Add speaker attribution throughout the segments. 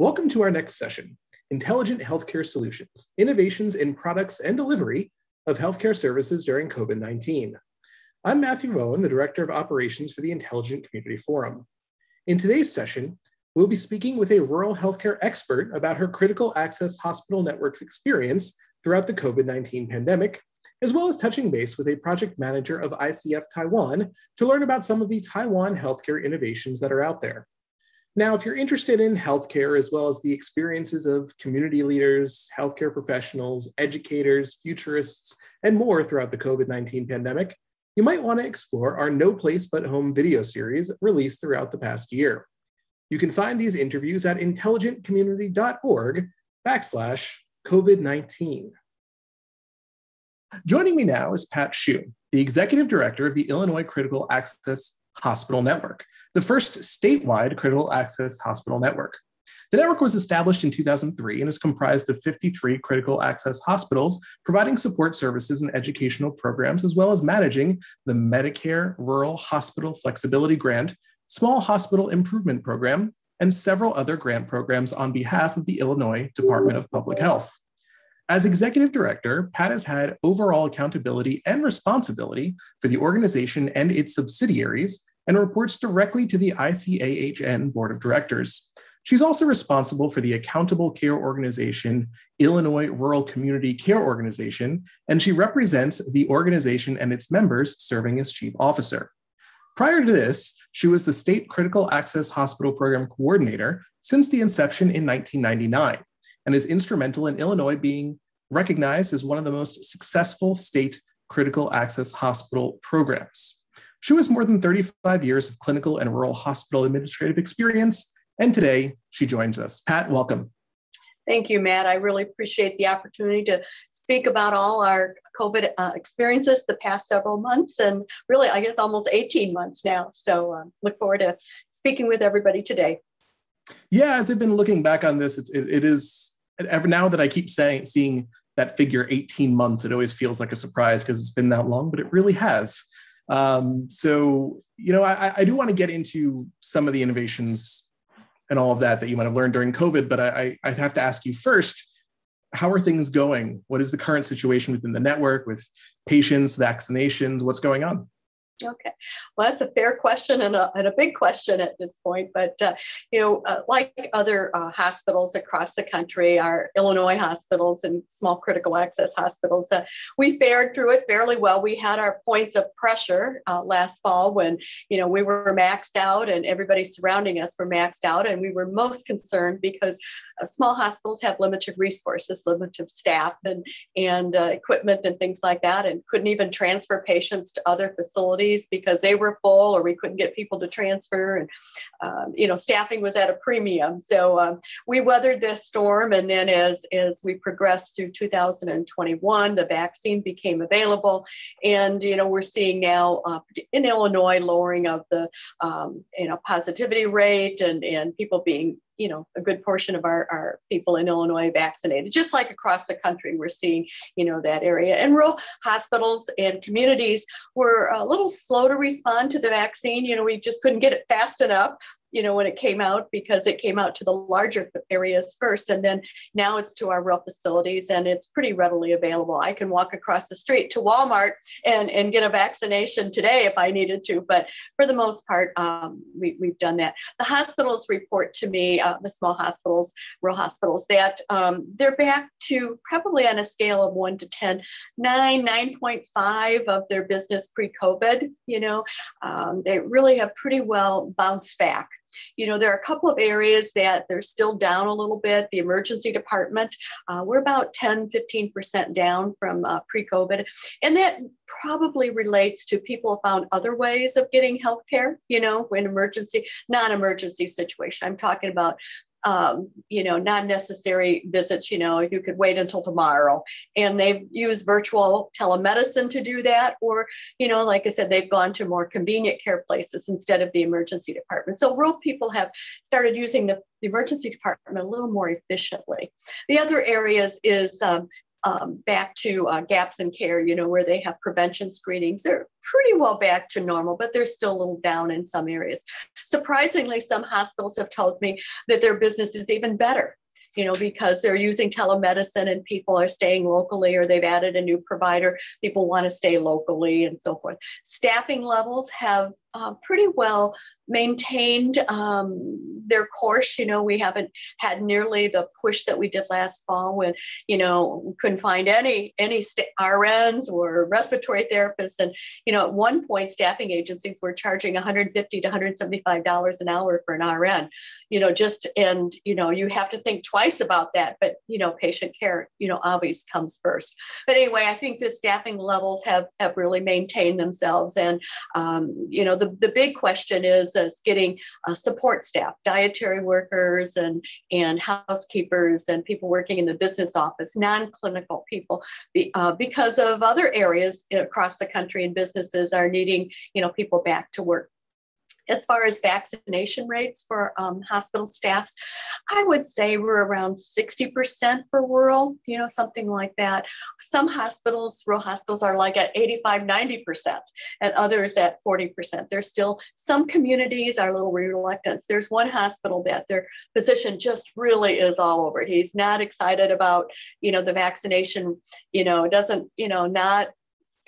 Speaker 1: Welcome to our next session, Intelligent Healthcare Solutions, Innovations in Products and Delivery of Healthcare Services During COVID-19. I'm Matthew Owen, the Director of Operations for the Intelligent Community Forum. In today's session, we'll be speaking with a rural healthcare expert about her critical access hospital network experience throughout the COVID-19 pandemic, as well as touching base with a project manager of ICF Taiwan to learn about some of the Taiwan healthcare innovations that are out there. Now, if you're interested in healthcare, as well as the experiences of community leaders, healthcare professionals, educators, futurists, and more throughout the COVID 19 pandemic, you might want to explore our No Place But Home video series released throughout the past year. You can find these interviews at intelligentcommunity.org backslash COVID 19. Joining me now is Pat Schou, the Executive Director of the Illinois Critical Access Hospital Network, the first statewide critical access hospital network. The network was established in 2003 and is comprised of 53 critical access hospitals providing support services and educational programs, as well as managing the Medicare Rural Hospital Flexibility Grant, Small Hospital Improvement Program, and several other grant programs on behalf of the Illinois Department of Public Health. As executive director, Pat has had overall accountability and responsibility for the organization and its subsidiaries and reports directly to the ICAHN Board of Directors. She's also responsible for the Accountable Care Organization, Illinois Rural Community Care Organization, and she represents the organization and its members serving as chief officer. Prior to this, she was the State Critical Access Hospital Program Coordinator since the inception in 1999 and is instrumental in Illinois being recognized as one of the most successful state critical access hospital programs. She has more than 35 years of clinical and rural hospital administrative experience, and today she joins us. Pat, welcome.
Speaker 2: Thank you, Matt. I really appreciate the opportunity to speak about all our COVID uh, experiences the past several months and really, I guess, almost 18 months now. So uh, look forward to speaking with everybody today.
Speaker 1: Yeah, as I've been looking back on this, it's, it, it is now that I keep saying, seeing that figure 18 months, it always feels like a surprise because it's been that long, but it really has. Um, so, you know, I, I do want to get into some of the innovations and all of that that you might have learned during COVID, but I, I have to ask you first, how are things going? What is the current situation within the network with patients, vaccinations? What's going on?
Speaker 2: Okay, well, that's a fair question and a, and a big question at this point. But, uh, you know, uh, like other uh, hospitals across the country, our Illinois hospitals and small critical access hospitals, uh, we fared through it fairly well. We had our points of pressure uh, last fall when, you know, we were maxed out and everybody surrounding us were maxed out. And we were most concerned because uh, small hospitals have limited resources, limited staff and, and equipment and things like that, and couldn't even transfer patients to other facilities because they were full or we couldn't get people to transfer and um, you know staffing was at a premium. So um, we weathered this storm and then as as we progressed through 2021 the vaccine became available. And you know we're seeing now uh, in illinois lowering of the um, you know positivity rate and and people being you know a good portion of our, our people in illinois vaccinated just like across the country we're seeing you know that area. And rural hospitals and communities were a little slow to respond to the vaccine. You know we just couldn't get it fast enough you know, when it came out because it came out to the larger areas first. And then now it's to our rural facilities and it's pretty readily available. I can walk across the street to Walmart and, and get a vaccination today if I needed to. But for the most part, um, we, we've done that. The hospitals report to me, uh, the small hospitals, rural hospitals, that um, they're back to probably on a scale of one to 10, 9, 9.5 of their business pre COVID. You know, um, they really have pretty well bounced back. You know, there are a couple of areas that they're still down a little bit. The emergency department, uh, we're about 10, 15% down from uh, pre COVID. And that probably relates to people found other ways of getting health care, you know, when emergency, non emergency situation. I'm talking about um, you know, non necessary visits, you know, you could wait until tomorrow. And they've used virtual telemedicine to do that. Or, you know, like I said, they've gone to more convenient care places instead of the emergency department. So rural people have started using the, the emergency department a little more efficiently. The other areas is um, um, back to uh, gaps in care, you know, where they have prevention screenings. They're pretty well back to normal, but they're still a little down in some areas. Surprisingly, some hospitals have told me that their business is even better you know, because they're using telemedicine and people are staying locally or they've added a new provider. People want to stay locally and so forth. Staffing levels have uh, pretty well maintained um, their course. You know, we haven't had nearly the push that we did last fall when, you know, we couldn't find any any st- RNs or respiratory therapists. And, you know, at one point, staffing agencies were charging 150 to 175 dollars an hour for an RN. You know, just and you know, you have to think twice about that. But you know, patient care, you know, always comes first. But anyway, I think the staffing levels have have really maintained themselves, and um, you know, the the big question is is getting uh, support staff, dietary workers and, and housekeepers and people working in the business office, non-clinical people, be, uh, because of other areas across the country and businesses are needing, you know, people back to work as far as vaccination rates for um, hospital staffs, I would say we're around 60% for rural, you know, something like that. Some hospitals, rural hospitals, are like at 85, 90%, and others at 40%. There's still some communities are a little reluctant. There's one hospital that their physician just really is all over it. He's not excited about, you know, the vaccination, you know, doesn't, you know, not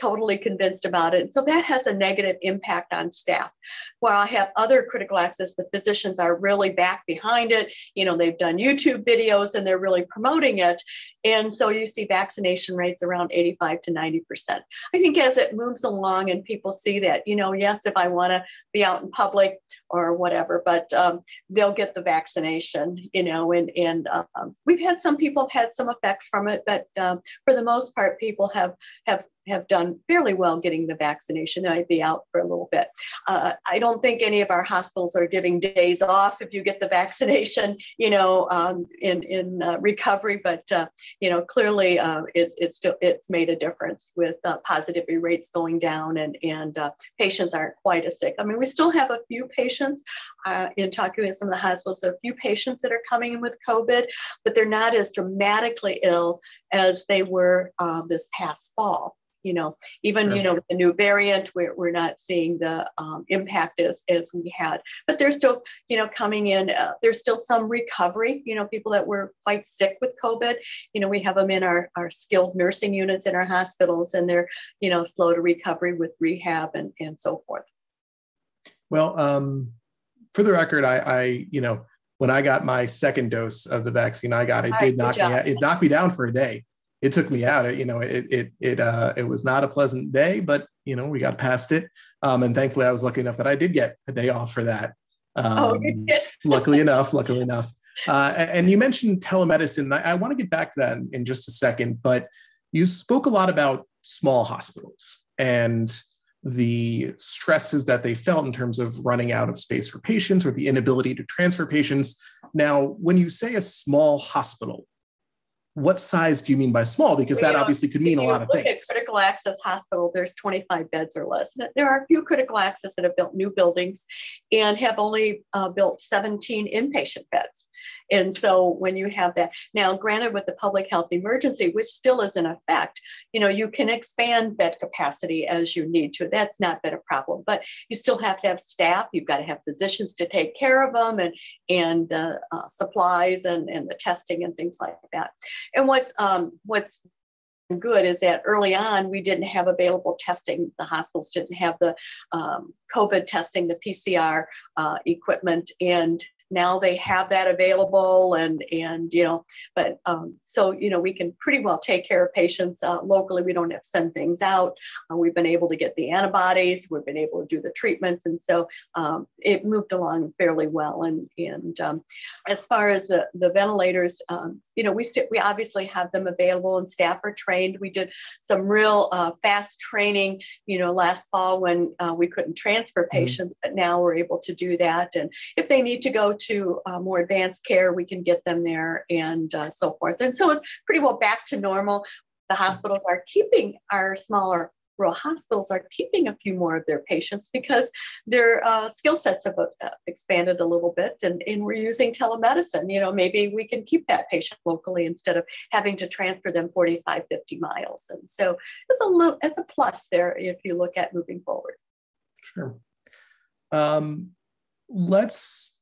Speaker 2: totally convinced about it. So that has a negative impact on staff. While I have other critical access, the physicians are really back behind it. You know, they've done YouTube videos and they're really promoting it. And so you see vaccination rates around 85 to 90%. I think as it moves along and people see that, you know, yes, if I want to be out in public or whatever, but um, they'll get the vaccination, you know, and, and um, we've had some people have had some effects from it, but um, for the most part, people have, have, have done fairly well getting the vaccination. They might be out for a little bit. Uh, I don't think any of our hospitals are giving days off if you get the vaccination, you know, um, in, in uh, recovery, but uh, you know, clearly uh, it's it's still it's made a difference with uh, positivity rates going down and and uh, patients aren't quite as sick. I mean, we still have a few patients uh, in talking with some of the hospitals, a few patients that are coming in with COVID, but they're not as dramatically ill as they were uh, this past fall you know even you know the new variant we're, we're not seeing the um, impact as as we had. But they're still you know coming in uh, there's still some recovery you know people that were quite sick with covid. You know we have them in our, our skilled nursing units in our hospitals and they're you know slow to recovery with rehab and and so forth.
Speaker 1: Well um for the record i i you know when i got my second dose of the vaccine i got it did knock me out, it knocked me down for a day it took me out. It, you know, it it it uh, it was not a pleasant day, but you know, we got past it. Um, and thankfully, I was lucky enough that I did get a day off for that. Oh, um, oh, luckily enough, luckily enough. Uh, and you mentioned telemedicine. I, I want to get back to that in, in just a second, but you spoke a lot about small hospitals and the stresses that they felt in terms of running out of space for patients or the inability to transfer patients. Now, when you say a small hospital, what size do you mean by small? Because that obviously could mean a lot of
Speaker 2: look
Speaker 1: things.
Speaker 2: At critical access hospital, there's 25 beds or less. There are a few critical access that have built new buildings and have only uh, built 17 inpatient beds. And so when you have that, now granted with the public health emergency, which still is in effect, you know, you can expand bed capacity as you need to. That's not been a problem, but you still have to have staff. You've got to have physicians to take care of them and, and the uh, supplies and, and the testing and things like that. And what's, um, what's good is that early on we didn't have available testing. The hospitals didn't have the um, COVID testing, the PCR uh, equipment, and now they have that available and and you know but um, so you know we can pretty well take care of patients uh, locally. We don't have to send things out. Uh, we've been able to get the antibodies. We've been able to do the treatments. And so um, it moved along fairly well. And and um, as far as the the ventilators um, you know we st- we obviously have them available and staff are trained. We did some real uh, fast training you know last fall when uh, we couldn't transfer mm-hmm. patients mm-hmm. but now we're able to do that. And if they need to go to uh, more advanced care, we can get them there and uh, so forth. And so it's pretty well back to normal. The hospitals are keeping our smaller rural hospitals are keeping a few more of their patients because their uh, skill sets have uh, expanded a little bit and, and we're using telemedicine. You know, maybe we can keep that patient locally instead of having to transfer them 45, 50 miles. And so it's a little, it's a plus there if you look at moving forward.
Speaker 1: Sure. Um, let's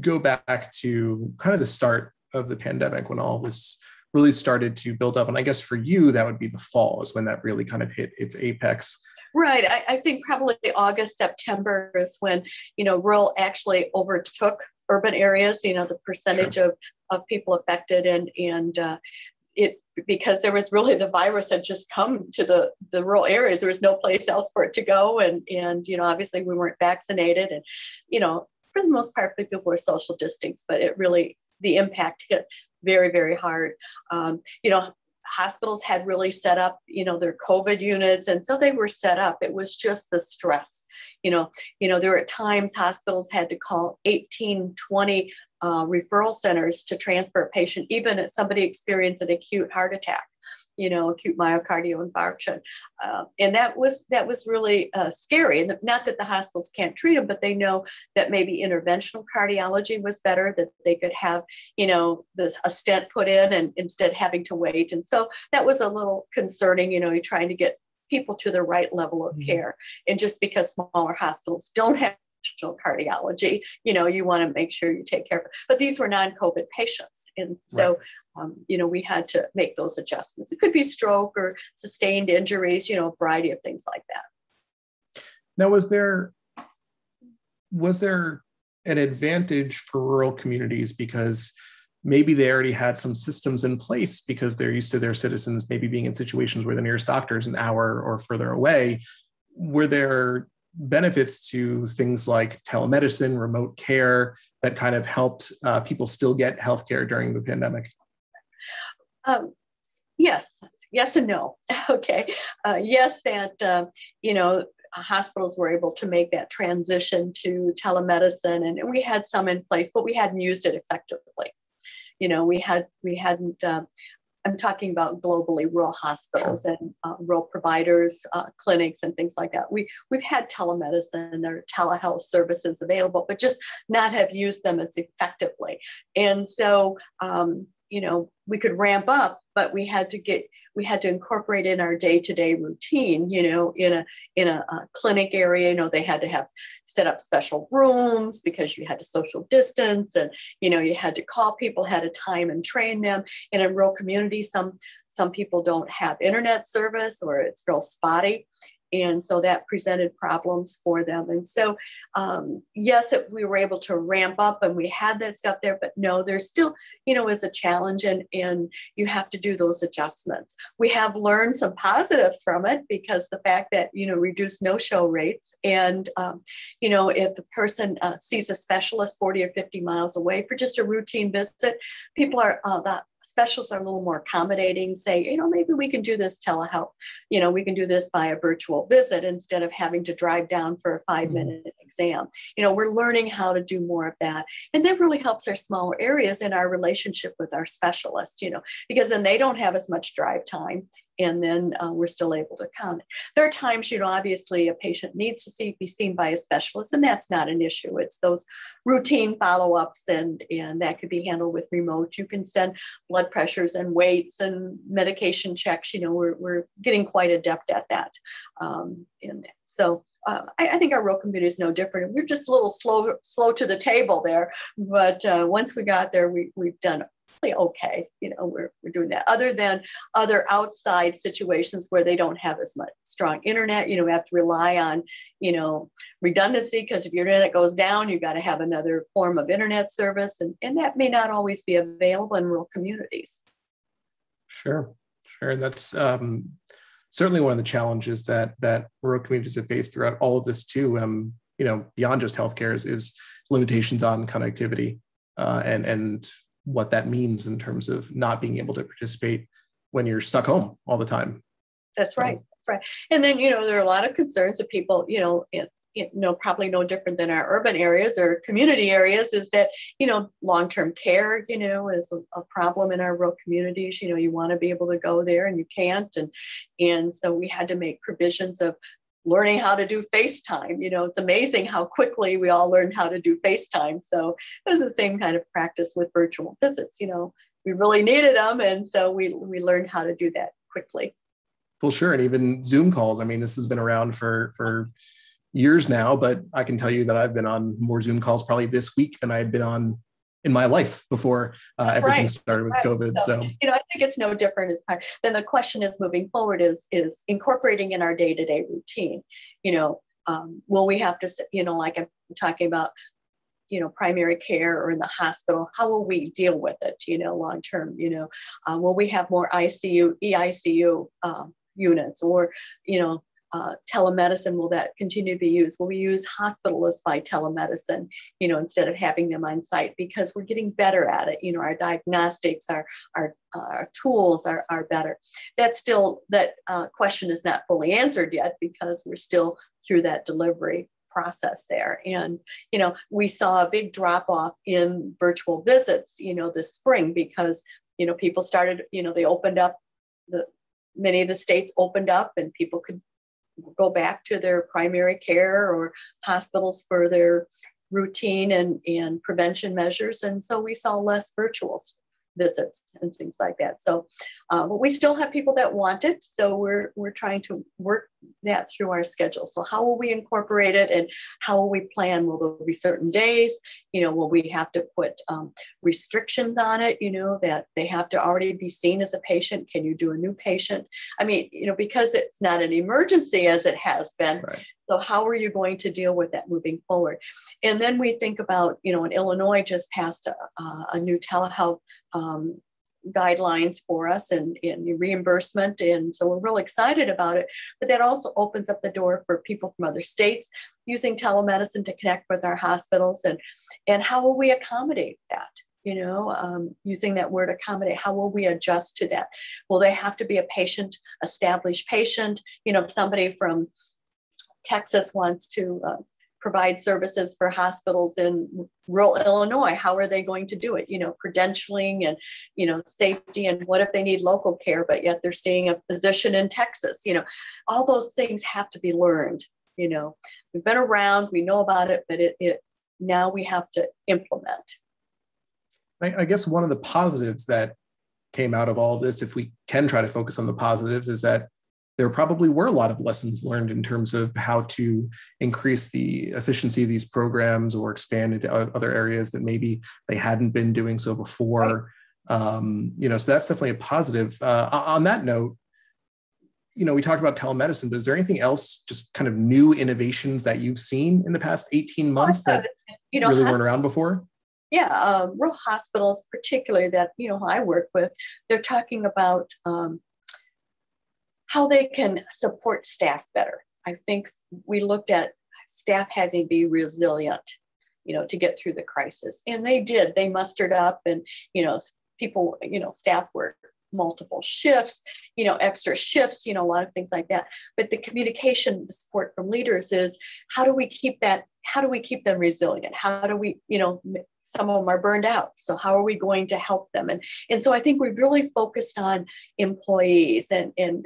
Speaker 1: go back to kind of the start of the pandemic when all this really started to build up. And I guess for you, that would be the fall is when that really kind of hit its apex.
Speaker 2: Right. I, I think probably August, September is when, you know, rural actually overtook urban areas, you know, the percentage sure. of, of people affected and, and, uh, it because there was really the virus had just come to the the rural areas there was no place else for it to go and and you know obviously we weren't vaccinated and you know for the most part people were social distance but it really the impact hit very, very hard. Um, you know, hospitals had really set up, you know, their COVID units, and so they were set up. It was just the stress. You know, you know, there were times hospitals had to call 18, 20 uh, referral centers to transfer a patient, even if somebody experienced an acute heart attack you know, acute myocardial infarction, uh, and that was that was really uh, scary. And not that the hospitals can't treat them, but they know that maybe interventional cardiology was better, that they could have, you know, this a stent put in, and instead having to wait. And so that was a little concerning. You know, you're trying to get people to the right level of mm-hmm. care, and just because smaller hospitals don't have cardiology you know you want to make sure you take care of it but these were non-covid patients and so right um, you know, we had to make those adjustments. It could be stroke or sustained injuries, you know, a variety of things like that.
Speaker 1: Now, was there was there an advantage for rural communities because maybe they already had some systems in place because they're used to their citizens maybe being in situations where the nearest doctor is an hour or further away? Were there benefits to things like telemedicine, remote care that kind of helped uh, people still get healthcare during the pandemic?
Speaker 2: Um, yes, yes and no. okay. Uh, yes, that, uh, you know, hospitals were able to make that transition to telemedicine and, we had some in place, but we hadn't used it effectively. You know, we had, we hadn't, uh, I'm talking about globally rural hospitals sure. and uh, rural providers, uh, clinics, and things like that. We we've had telemedicine or telehealth services available, but just not have used them as effectively. And so, um, you know, we could ramp up, but we had to get we had to incorporate in our day-to-day routine you know in a in a, a, clinic area you know they had to have set up special rooms because you had to social distance and you know you had to call people had a time and train them. In a rural community some some people don't have internet service or it's real spotty and so that presented problems for them. And so, um, yes, it, we were able to ramp up and we had that stuff there, but no, there's still, you know, is a challenge and, and you have to do those adjustments. We have learned some positives from it because the fact that, you know, reduced no show rates. And, um, you know, if the person uh, sees a specialist 40 or 50 miles away for just a routine visit, people are, uh, the specialists are a little more accommodating, say, you know, maybe we can do this telehealth. You know, we can do this by a virtual visit instead of having to drive down for a five minute mm-hmm. exam. You know, we're learning how to do more of that. And that really helps our smaller areas in our relationship with our specialists, you know, because then they don't have as much drive time and then uh, we're still able to count. There are times, you know, obviously a patient needs to see, be seen by a specialist, and that's not an issue. It's those routine follow-ups, and and that could be handled with remote. You can send blood pressures and weights and medication checks. You know, we're we're getting quite adept at that. Um, and so uh, I, I, think our rural community is no different. We're just a little slow, slow to the table there, but uh, once we got there, we, we've done really okay. You know, we're, we're doing that. Other than other outside situations where they don't have as much strong internet, you know, we have to rely on, you know, redundancy because if your internet goes down, you've got to have another form of internet service. And, and that may not always be available in rural communities.
Speaker 1: Sure, sure. That's um, certainly one of the challenges that that rural communities have faced throughout all of this too. Um, you know, beyond just healthcare is, is limitations on connectivity uh, and and what that means in terms of not being able to participate when you're stuck home all the time.
Speaker 2: That's so. right. right. And then, you know, there are a lot of concerns of people, you know, you know probably no different than our urban areas or community areas is that you know long-term care you know is a, a problem in our rural communities you know you want to be able to go there and you can't and and so we had to make provisions of learning how to do FaceTime. You know, it's amazing how quickly we all learned how to do FaceTime. So it was the same kind of practice with virtual visits. You know, we really needed them, and so we we learned how to do that quickly.
Speaker 1: Well, sure, and even Zoom calls. I mean, this has been around for for years now, but I can tell you that I've been on more Zoom calls probably this week than I had been on in my life before uh, everything right. started with right. COVID. So, so,
Speaker 2: you know, I think it's no different as part. Then the question is moving forward is is incorporating in our day to day routine. You know, um, will we have to, you know, like I'm talking about, you know, primary care or in the hospital, how will we deal with it? You know, long term. You know, uh, will we have more ICU, EICU um, units, or you know, uh, telemedicine will that continue to be used? Will we use hospitalists by telemedicine you know instead of having them on site? Because we're getting better at it you know our diagnostics our our, uh, our tools are, are better. That still that uh, question is not fully answered yet because we're still through that delivery process there. And you know we saw a big drop off in virtual visits you know this spring because you know people started you know they opened up the many of the states opened up and people could go back to their primary care or hospitals for their routine and, and prevention measures. And so we saw less virtual visits and things like that. So, uh, but we still have people that want it. So we're we're trying to work that through our schedule. So how will we incorporate it, and how will we plan? Will there be certain days? You know, will we have to put um, restrictions on it? You know, that they have to already be seen as a patient. Can you do a new patient? I mean, you know, because it's not an emergency as it has been. Right. So how are you going to deal with that moving forward? And then we think about, you know, in Illinois just passed a, a new telehealth um, guidelines for us and, in reimbursement. And so we're really excited about it. But that also opens up the door for people from other states using telemedicine to connect with our hospitals. And, and how will we accommodate that? You know, um, using that word accommodate, how will we adjust to that? Will they have to be a patient, established patient? You know, somebody from Texas wants to uh, provide services for hospitals in rural Illinois. How are they going to do it? You know, credentialing and, you know, safety and what if they need local care, but yet they're seeing a physician in Texas? You know, all those things have to be learned. You know, we've been around, we know about it, but it, it now we have to implement.
Speaker 1: I, I guess one of the positives that came out of all this, if we can try to focus on the positives, is that there probably were a lot of lessons learned in terms of how to increase the efficiency of these programs or expand into other areas that maybe they hadn't been doing so before. Um, you know, so that's definitely a positive. Uh, on that note, you know, we talked about telemedicine, but is there anything else, just kind of new innovations that you've seen in the past 18 months that you know, really weren't around before?
Speaker 2: Yeah, uh, rural hospitals, particularly that you know I work with, they're talking about um, how they can support staff better. I think we looked at staff having to be resilient, you know, to get through the crisis. And they did. They mustered up and, you know, people, you know, staff work multiple shifts, you know, extra shifts, you know, a lot of things like that. But the communication, the support from leaders is how do we keep that, how do we keep them resilient? How do we, you know, some of them are burned out. So how are we going to help them? And, and so I think we've really focused on employees and, and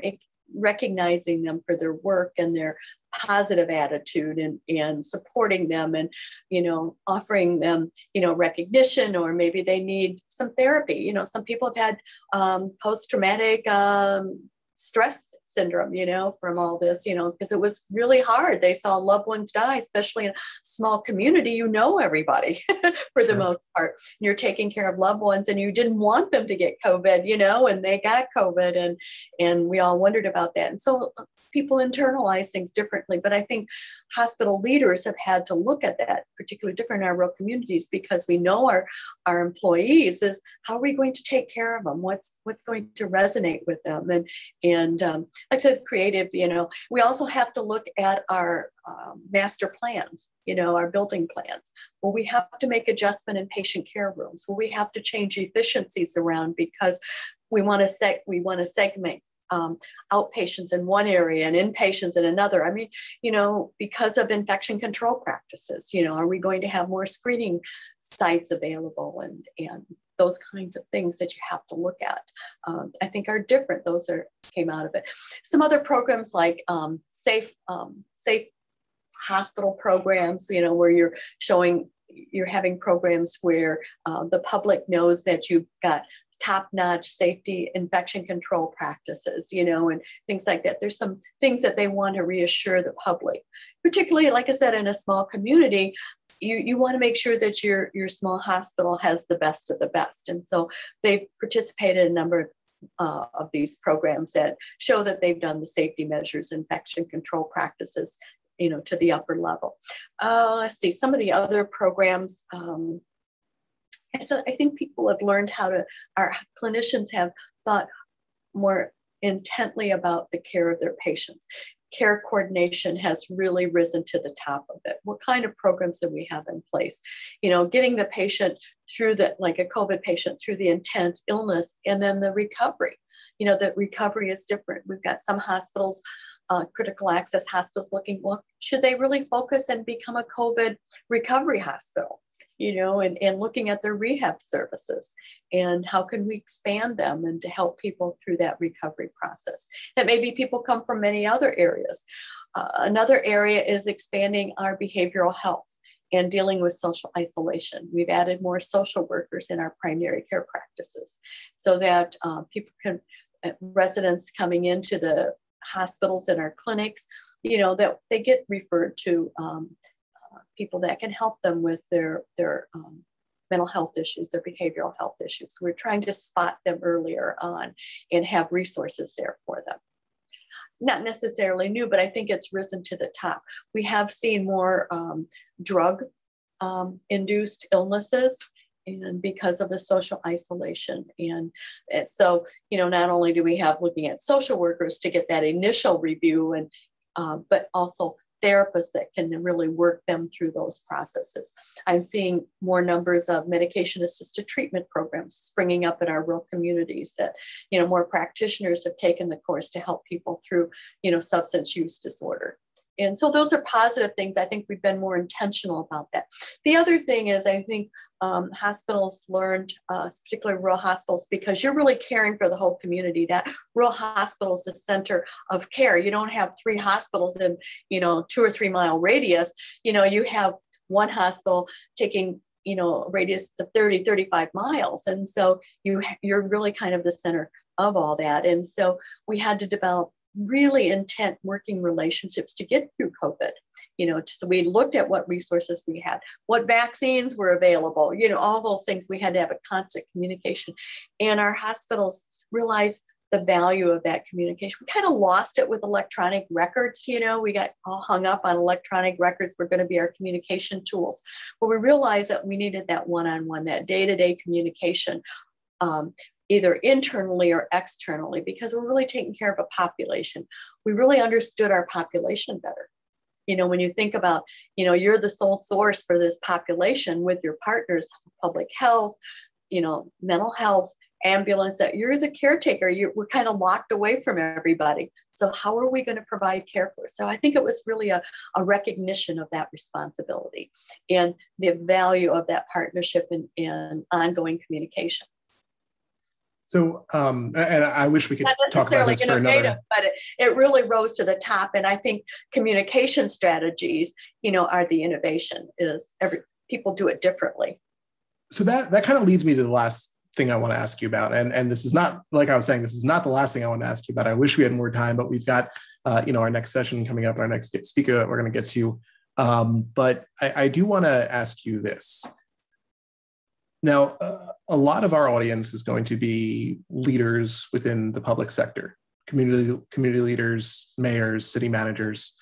Speaker 2: recognizing them for their work and their positive attitude and, and supporting them and you know offering them you know recognition or maybe they need some therapy. You know some people have had um, post-traumatic um, stress syndrome, you know, from all this, you know, because it was really hard. They saw loved ones die, especially in a small community. You know everybody for sure. the most part. And you're taking care of loved ones and you didn't want them to get COVID, you know, and they got COVID and and we all wondered about that. And so people internalize things differently. But I think hospital leaders have had to look at that, particularly different in our rural communities, because we know our, our employees is how are we going to take care of them? What's what's going to resonate with them? And and um, like I said, creative, you know, we also have to look at our um, master plans, you know, our building plans. Will we have to make adjustment in patient care rooms? Will we have to change efficiencies around because we want to seg- we want to segment um, outpatients in one area and inpatients in another. I mean, you know, because of infection control practices, you know, are we going to have more screening sites available and and those kinds of things that you have to look at. Um, I think are different. Those are came out of it. Some other programs like um, safe um, safe hospital programs, you know, where you're showing you're having programs where uh, the public knows that you've got top-notch safety infection control practices you know and things like that there's some things that they want to reassure the public particularly like i said in a small community you, you want to make sure that your, your small hospital has the best of the best. And so they've participated in a number uh, of these programs that show that they've done the safety measures, infection control practices, you know, to the upper level. Uh, let's see, some of the other programs, um, so I think people have learned how to, our clinicians have thought more intently about the care of their patients care coordination has really risen to the top of it. What kind of programs do we have in place? You know, getting the patient through the, like a COVID patient, through the intense illness and then the recovery. You know, that recovery is different. We've got some hospitals, uh, critical access hospitals looking, well, should they really focus and become a COVID recovery hospital? You know, and, and looking at their rehab services and how can we expand them and to help people through that recovery process. That maybe people come from many other areas. Uh, another area is expanding our behavioral health and dealing with social isolation. We've added more social workers in our primary care practices so that uh, people can, uh, residents coming into the hospitals and our clinics, you know, that they get referred to um, people that can help them with their, their um, mental health issues, their behavioral health issues. We're trying to spot them earlier on and have resources there for them. Not necessarily new, but I think it's risen to the top. We have seen more um, drug um, induced illnesses and because of the social isolation and, and, so you know not only do we have looking at social workers to get that initial review and uh, but also therapists that can really work them through those processes. I'm seeing more numbers of medication assisted treatment programs springing up in our rural communities that, you know, more practitioners have taken the course to help people through, you know, substance use disorder. And so those are positive things. I think we've been more intentional about that. The other thing is, I think um, hospitals learned, uh, particularly rural hospitals, because you're really caring for the whole community. That rural hospital is the center of care. You don't have three hospitals in, you know, two or three mile radius. You know, you have one hospital taking you know radius of 30 35 miles and so you you're really kind of the center of all that and so we had to develop really intent working relationships to get through COVID. You know, so we looked at what resources we had, what vaccines were available, you know, all those things. We had to have a constant communication. And our hospitals realized the value of that communication. We kind of lost it with electronic records, you know, we got all hung up on electronic records were going to be our communication tools. But we realized that we needed that one-on-one, that day-to-day communication. Um, either internally or externally, because we're really taking care of a population. We really understood our population better. You know, when you think about, you know, you're the sole source for this population with your partners, public health, you know, mental health, ambulance, that you're the caretaker. You, we're kind of locked away from everybody. So how are we going to provide care for? So I think it was really a, a recognition of that responsibility and the value of that partnership and, and ongoing communication.
Speaker 1: So, um, and I wish we could talk about this for another.
Speaker 2: But it, it really rose to the top, and I think communication strategies, you know, are the innovation. Is every people do it differently.
Speaker 1: So that that kind of leads me to the last thing I want to ask you about, and and this is not like I was saying, this is not the last thing I want to ask you about. I wish we had more time, but we've got uh, you know our next session coming up, our next speaker that we're going to get to. Um, but I, I do want to ask you this. Now, uh, a lot of our audience is going to be leaders within the public sector, community community leaders, mayors, city managers.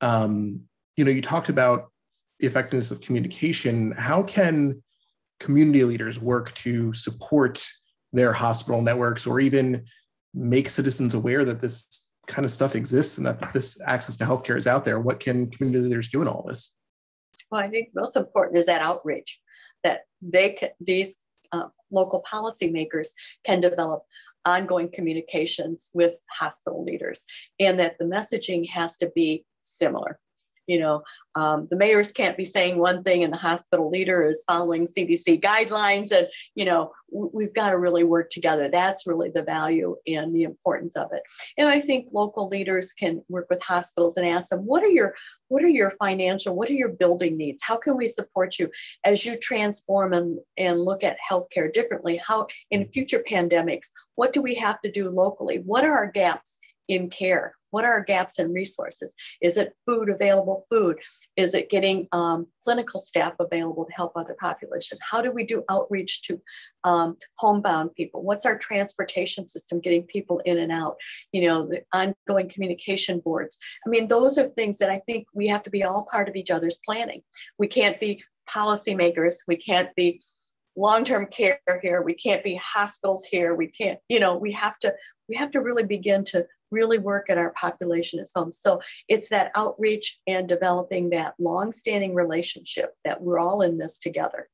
Speaker 1: Um, you know, you talked about the effectiveness of communication. How can community leaders work to support their hospital networks, or even make citizens aware that this kind of stuff exists and that this access to healthcare is out there? What can community leaders do in all this?
Speaker 2: Well, I think most important is that outreach they can, these uh, local policymakers can develop ongoing communications with hospital leaders. And that the messaging has to be similar. You know um, the mayors can't be saying one thing and the hospital leader is following cdc guidelines and you know we've got to really work together. That's really the value and the importance of it. And i think local leaders can work with hospitals and ask them what are your what are your financial what are your building needs? How can we support you as you transform and, and look at healthcare differently? How in mm-hmm. future pandemics what do we have to do locally? What are our gaps in care what are our gaps in resources? Is it food available food? Is it getting um, clinical staff available to help other population? How do we do outreach to um, homebound people? What's our transportation system getting people in and out? You know, the ongoing communication boards. I mean, those are things that I think we have to be all part of each other's planning. We can't be policymakers. We can't be long-term care here. We can't be hospitals here. We can't, you know, we have to we have to really begin to really work at our population at home. So it's that outreach and developing that long-standing relationship that we're all in this together.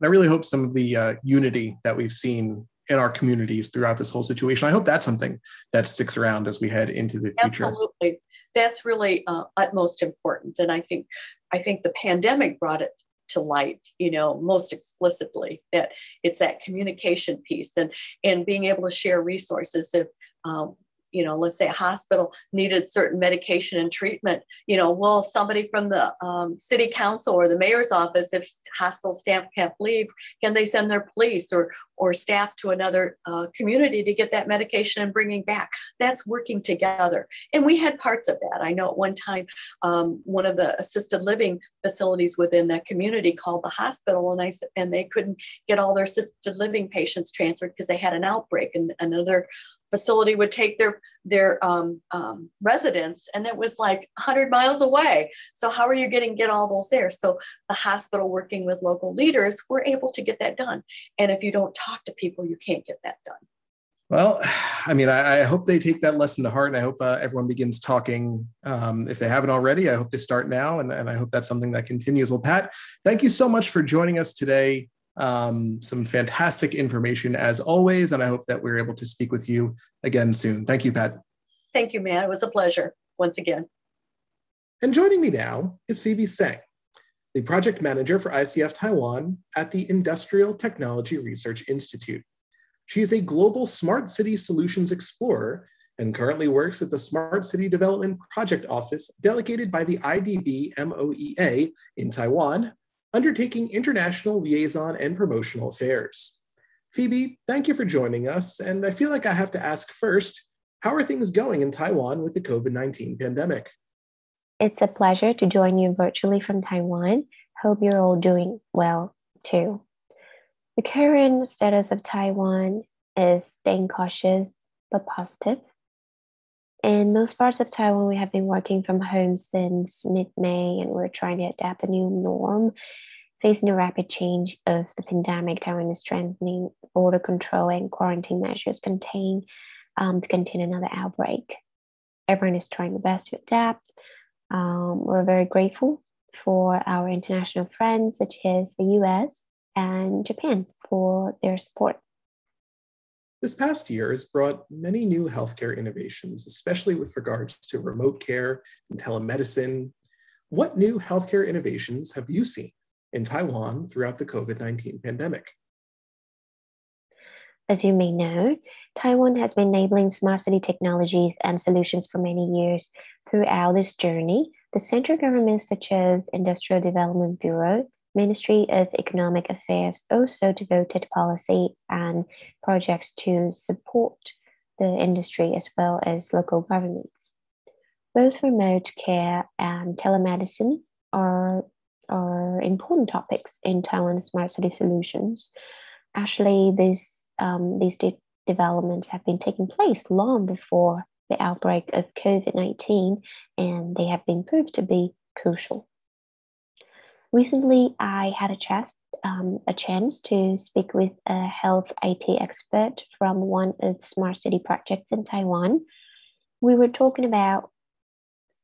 Speaker 1: And I really hope some of the uh, unity that we've seen in our communities throughout this whole situation, I hope that's something that sticks around as we head into the future.
Speaker 2: Absolutely, that's really uh, utmost important. And I think, I think the pandemic brought it to light you know most explicitly that it's that communication piece and and being able to share resources if um, you know, let's say a hospital needed certain medication and treatment, you know, will somebody from the um, city council or the mayor's office, if hospital staff can't leave, can they send their police or or staff to another uh, community to get that medication and bringing back? That's working together, and we had parts of that. I know at one time, um, one of the assisted living facilities within that community called the hospital, and I and they couldn't get all their assisted living patients transferred because they had an outbreak, and another facility would take their their um, um, residents and it was like 100 miles away so how are you getting get all those there so the hospital working with local leaders were able to get that done and if you don't talk to people you can't get that done
Speaker 1: well, I mean, I, I, hope they take that lesson to heart, and I hope uh, everyone begins talking. Um, if they haven't already, I hope they start now, and, and I hope that's something that continues. Well, Pat, thank you so much for joining us today. Um, some fantastic information as always, and I hope that we're able to speak with you again soon. Thank you, Pat.
Speaker 2: Thank you, man. It was a pleasure once again.
Speaker 1: And joining me now is Phoebe Tseng, the project manager for ICF Taiwan at the Industrial Technology Research Institute. She is a global smart city solutions explorer and currently works at the Smart City Development Project Office delegated by the IDB MOEA in Taiwan, undertaking international liaison and promotional affairs. Phoebe, thank you for joining us. And I feel like I have to ask first how are things going in Taiwan with the COVID 19 pandemic?
Speaker 3: It's a pleasure to join you virtually from Taiwan. Hope you're all doing well too. The current status of Taiwan is staying cautious but positive. In most parts of Taiwan, we have been working from home since mid May and we're trying to adapt a new norm. Facing the rapid change of the pandemic, Taiwan is strengthening border control and quarantine measures contain, um, to contain another outbreak. Everyone is trying the best to adapt. Um, we're very grateful for our international friends, such as the US and Japan, for their support.
Speaker 1: This past year has brought many new healthcare innovations, especially with regards to remote care and telemedicine. What new healthcare innovations have you seen in Taiwan throughout the COVID 19 pandemic?
Speaker 3: As you may know, Taiwan has been enabling smart city technologies and solutions for many years. Throughout this journey, the central government, such as Industrial Development Bureau, Ministry of Economic Affairs also devoted policy and projects to support the industry as well as local governments. Both remote care and telemedicine are, are important topics in Taiwan Smart City Solutions. Actually, these, um, these de- developments have been taking place long before the outbreak of COVID 19, and they have been proved to be crucial. Recently, I had a chance, um, a chance to speak with a health IT expert from one of smart city projects in Taiwan. We were talking about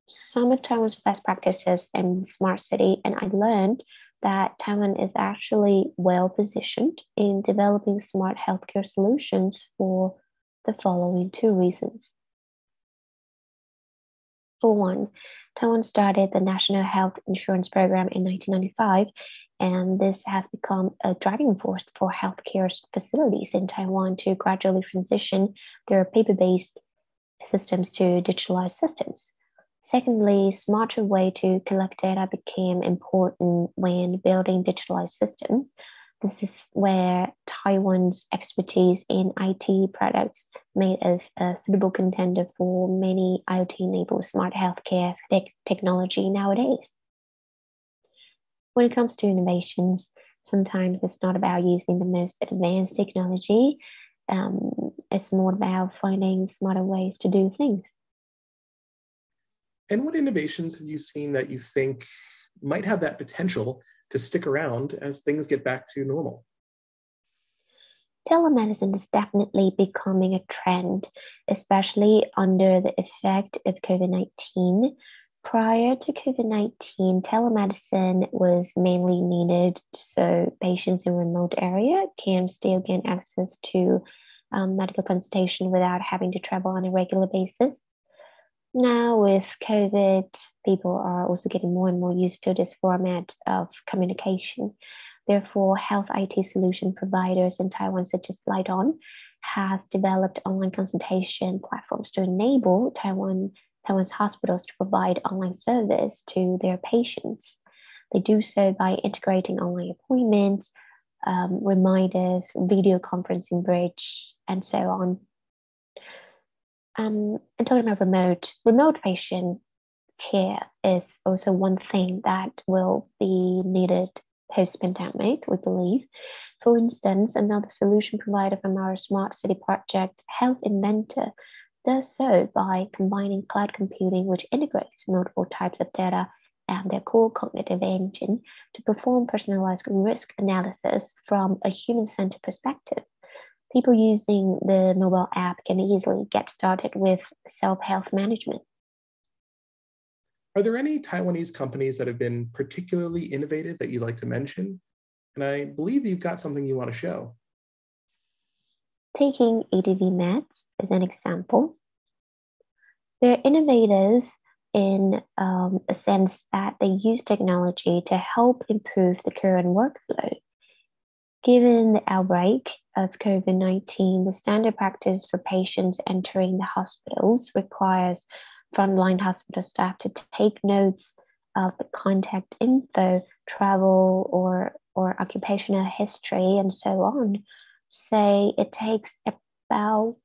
Speaker 3: some of Taiwan's best practices in smart city, and I learned that Taiwan is actually well positioned in developing smart healthcare solutions for the following two reasons. For one, Taiwan started the National Health Insurance Program in 1995, and this has become a driving force for healthcare facilities in Taiwan to gradually transition their paper based systems to digitalized systems. Secondly, smarter way to collect data became important when building digitalized systems. This is where Taiwan's expertise in IT products made us a suitable contender for many IoT-enabled smart healthcare te- technology nowadays. When it comes to innovations, sometimes it's not about using the most advanced technology. Um, it's more about finding smarter ways to do things.
Speaker 1: And what innovations have you seen that you think might have that potential to stick around as things get back to normal?
Speaker 3: Telemedicine is definitely becoming a trend, especially under the effect of COVID 19. Prior to COVID 19, telemedicine was mainly needed so patients in remote area can still gain access to um, medical consultation without having to travel on a regular basis now with COVID, people are also getting more and more used to this format of communication. Therefore, health IT solution providers in Taiwan, such as LightOn, has developed online consultation platforms to enable Taiwan, Taiwan's hospitals to provide online service to their patients. They do so by integrating online appointments, um, reminders, video conferencing bridge, and so on um, and talking about remote, remote patient care is also one thing that will be needed post pandemic, we believe. For instance, another solution provider from our smart city project, Health Inventor, does so by combining cloud computing, which integrates multiple types of data and their core cognitive engine to perform personalized risk analysis from a human centered perspective people using the mobile app can easily get started with self health management.
Speaker 1: Are there any Taiwanese companies that have been particularly innovative that you'd like to mention? And I believe you've got something you want to show.
Speaker 3: Taking ADV Meds as an example, they're innovative in um, a sense that they use technology to help improve the current workflow Given the outbreak of COVID 19, the standard practice for patients entering the hospitals requires frontline hospital staff to take notes of the contact info, travel, or, or occupational history, and so on. Say it takes about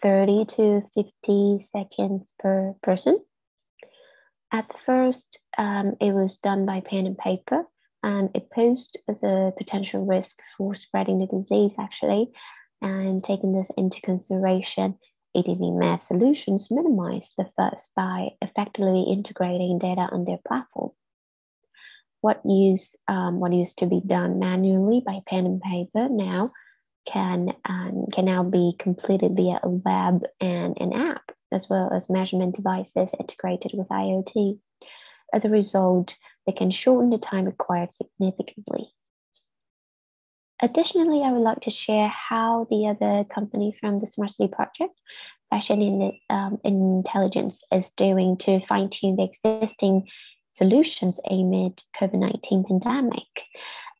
Speaker 3: 30 to 50 seconds per person. At first, um, it was done by pen and paper, and it posed as a potential risk for spreading the disease actually. And taking this into consideration, ADV Med solutions minimize the fuss by effectively integrating data on their platform. What use um, what used to be done manually by pen and paper now can um, can now be completed via a web and an app, as well as measurement devices integrated with IoT. As a result, they can shorten the time required significantly. Additionally, I would like to share how the other company from the Smart City project, Fashion in, um, Intelligence, is doing to fine tune the existing solutions amid COVID-19 pandemic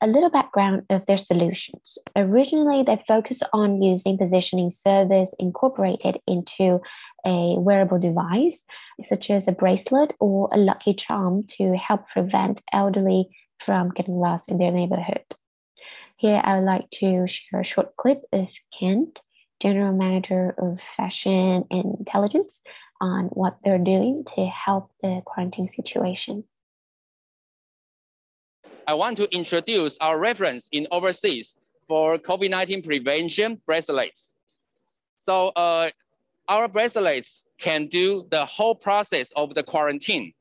Speaker 3: a little background of their solutions. Originally, they focused on using positioning service incorporated into a wearable device, such as a bracelet or a lucky charm to help prevent elderly from getting lost in their neighborhood. Here, I would like to share a short clip of Kent, General Manager of Fashion and Intelligence, on what they're doing to help the quarantine situation.
Speaker 4: I want to introduce our reference in overseas for COVID-19 prevention bracelets. So uh, our bracelets can do the whole process of the quarantine.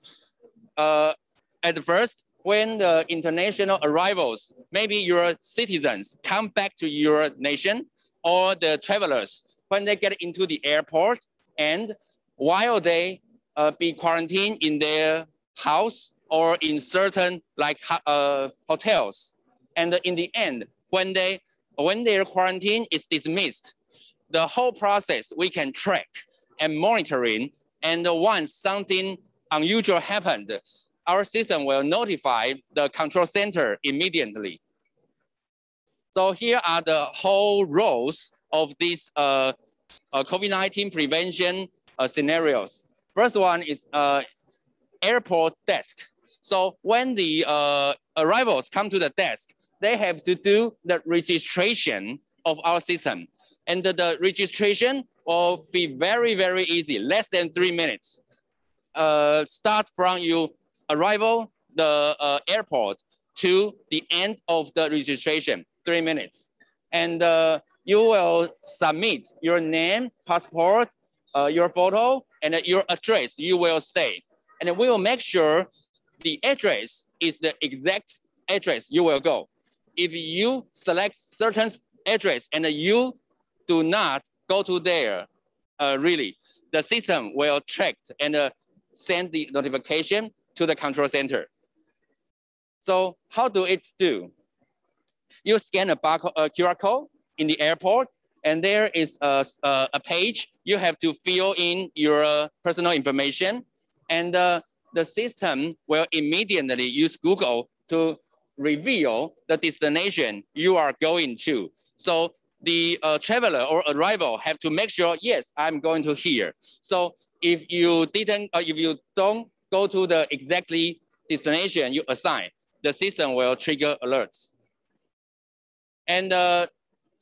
Speaker 4: Uh, at first, when the international arrivals, maybe your citizens come back to your nation or the travelers, when they get into the airport and while they uh, be quarantined in their house or in certain like uh, hotels. And in the end, when they when their quarantine is dismissed, the whole process we can track and monitoring. And once something unusual happened, our system will notify the control center immediately. So here are the whole roles of these uh, uh, COVID-19 prevention uh, scenarios. First one is uh, airport desk. So when the uh, arrivals come to the desk, they have to do the registration of our system. And the, the registration will be very, very easy, less than three minutes. Uh, start from your arrival, the uh, airport, to the end of the registration, three minutes. And uh, you will submit your name, passport, uh, your photo, and your address you will stay. And we will make sure the address is the exact address you will go. If you select certain address and you do not go to there, uh, really, the system will check and uh, send the notification to the control center. So how do it do? You scan a barcode, a QR code in the airport, and there is a, a, a page. You have to fill in your personal information, and uh, the system will immediately use Google to reveal the destination you are going to. So the uh, traveler or arrival have to make sure, yes, I'm going to here. So if you didn't, uh, if you don't go to the exactly destination you assign, the system will trigger alerts. And uh,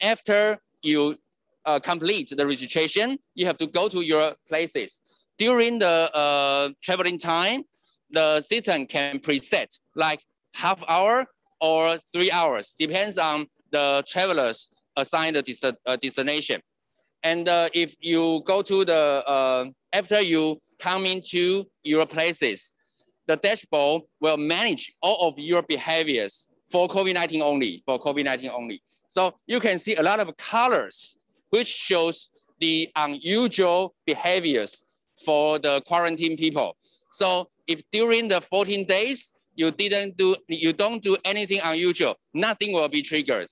Speaker 4: after you uh, complete the registration, you have to go to your places. During the uh, traveling time, the system can preset like half hour or three hours, depends on the travelers assigned dest uh, destination. And uh, if you go to the, uh, after you come into your places, the dashboard will manage all of your behaviors for COVID-19 only, for COVID-19 only. So you can see a lot of colors, which shows the unusual behaviors for the quarantine people. So if during the 14 days, you didn't do, you don't do anything unusual, nothing will be triggered.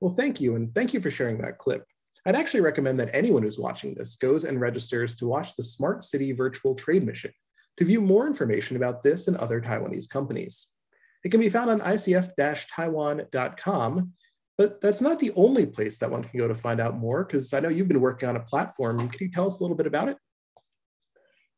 Speaker 1: Well, thank you. And thank you for sharing that clip. I'd actually recommend that anyone who's watching this goes and registers to watch the Smart City Virtual Trade Mission to view more information about this and other Taiwanese companies. It can be found on icf-taiwan.com, but that's not the only place that one can go to find out more, because I know you've been working on a platform. Can you tell us a little bit about it?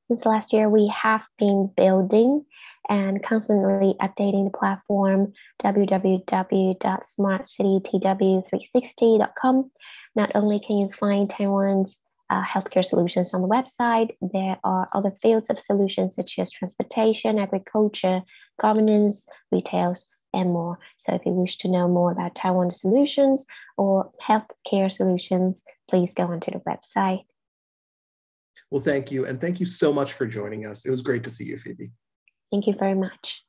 Speaker 3: Since last year, we have been building and constantly updating the platform www.smartcitytw360.com. Not only can you find Taiwan's uh, healthcare solutions on the website, there are other fields of solutions such as transportation, agriculture, governance, retails, and more. So if you wish to know more about Taiwan solutions or healthcare solutions, please go onto the website.
Speaker 1: Well, thank you. And thank you so much for joining us. It was great to see you, Phoebe.
Speaker 3: Thank you very much.